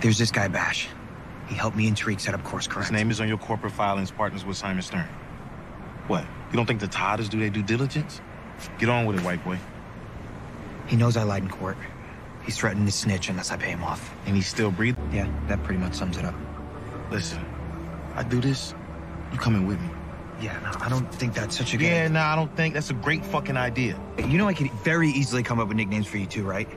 There's this guy, Bash. He helped me and set up course correct. His name is on your corporate filings. partners with Simon Stern. What? You don't think the Tejadas do their due diligence? Get on with it, white boy. He knows I lied in court. He's threatening to snitch unless I pay him off. And he's still breathing? Yeah, that pretty much sums it up. Listen, I do this, you coming with me. Yeah, no, I don't think that's such a good Yeah, nah, I don't think that's a great fucking idea. You know I could very easily come up with nicknames for you too, right?